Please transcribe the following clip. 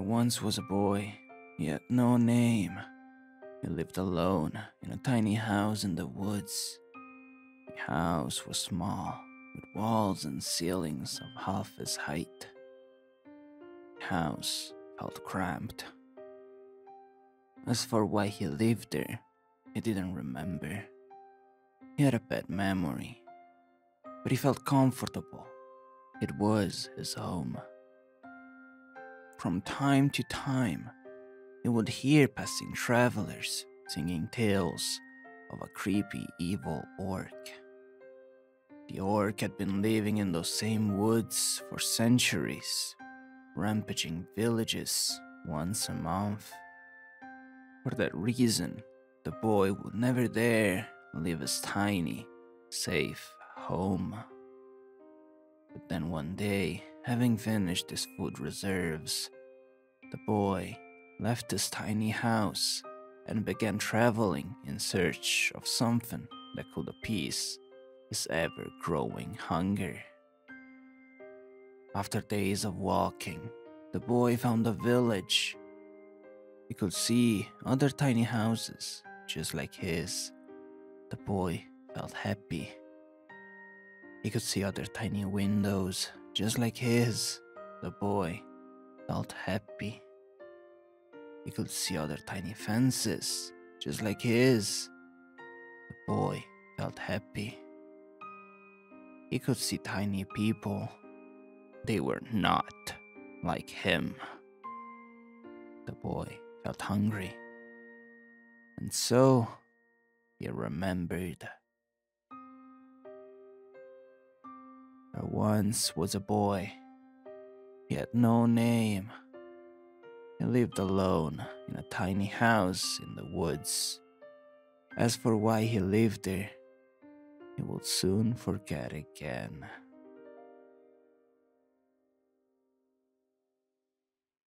Once was a boy, yet no name. He lived alone in a tiny house in the woods. The house was small, with walls and ceilings of half his height. The house felt cramped. As for why he lived there, he didn't remember. He had a bad memory, but he felt comfortable. It was his home. From time to time, he would hear passing travelers singing tales of a creepy, evil orc. The orc had been living in those same woods for centuries, rampaging villages once a month. For that reason, the boy would never dare leave his tiny, safe home. But then one day, having finished his food reserves, the boy left his tiny house and began traveling in search of something that could appease his ever growing hunger. After days of walking, the boy found a village. He could see other tiny houses just like his. The boy felt happy. He could see other tiny windows just like his. The boy felt happy. He could see other tiny fences just like his. The boy felt happy. He could see tiny people. They were not like him. The boy felt hungry. And so he remembered. There once was a boy. He had no name. He lived alone in a tiny house in the woods. As for why he lived there, he will soon forget again.